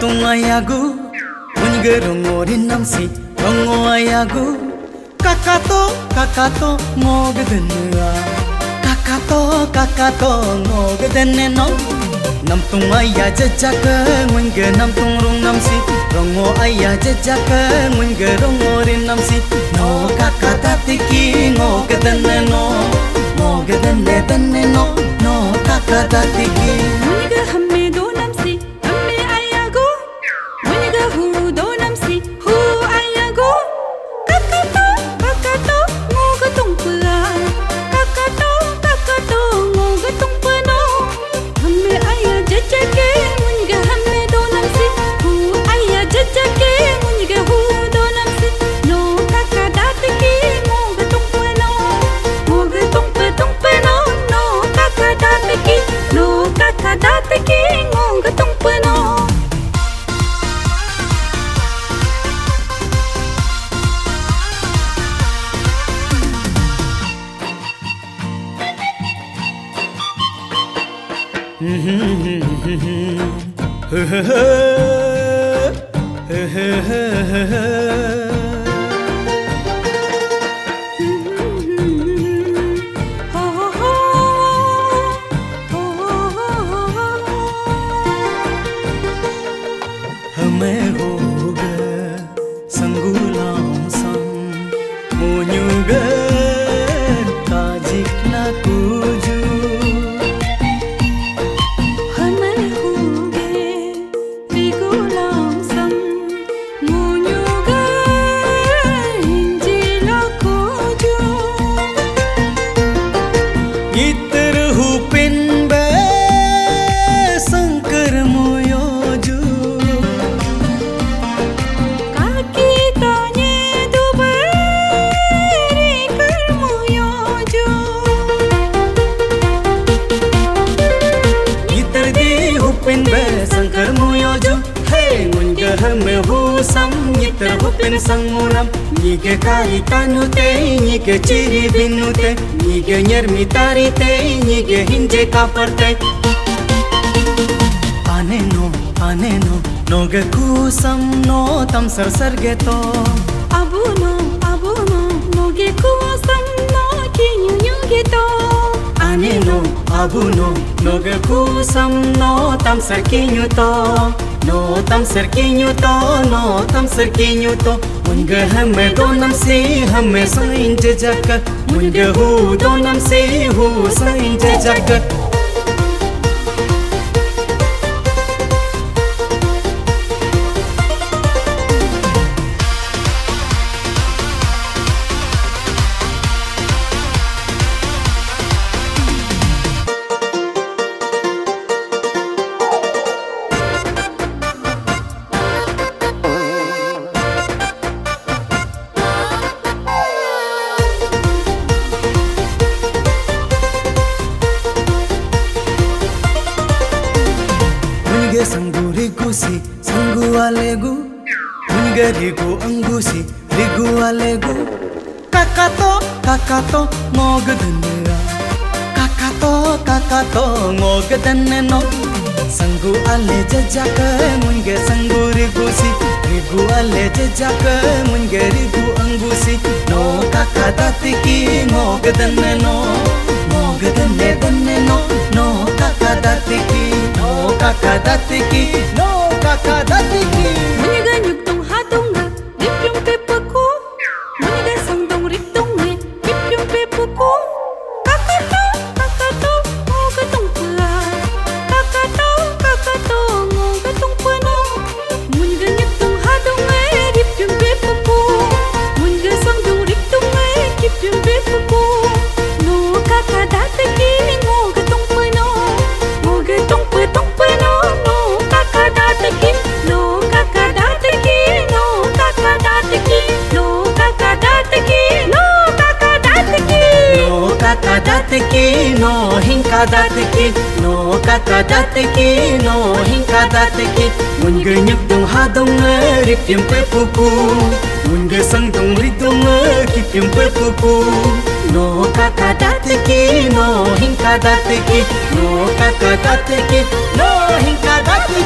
tung ayagu unge rongore namsi rongo ayagu kakato kakato mogdenua kakato kakato mogdeneno nam tung ai ya chết aya mình unge nam tung rung nam si Rộng ngô ai ya chết rong mình rongo aya jejak unge nam si no kakata tiki. Mogdeneno mogdeneno no kakata tiki हमें होगा nige kai tanu te nige chiri binu te nige nyermi tari te nige hinje kapar te आने नो आने नो नोग कुसम नो तम सर सरगे तो abuno abuno noge kusam no kinyunyuge to आने नो आबू नो नोग कुसम नो तम सर to no tam तम to no तो नो to सर hame तो se hame sainte jak से hu donam se hu sainte दो sangu alegu Munge rigu angusi rigu alegu Kakato kakato mogadanya Kakato kakato mogadanya no Sangu ale jajaka munge sangu rigusi Rigu ale jajaka munge rigu angusi No kakadati ki mogadanya no Mogadanya danya no No kakadati ki No kakadati ki No kakadati kakadati ki no hinkadati ki No kakadati ki no hinkadati ki Munga nyakdong hadong ripyam pe pupu Munga sangdong ridong kipyam pe pupu No kakadati ki no hinkadati ki No kakadati ki no hinkadati